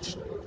much.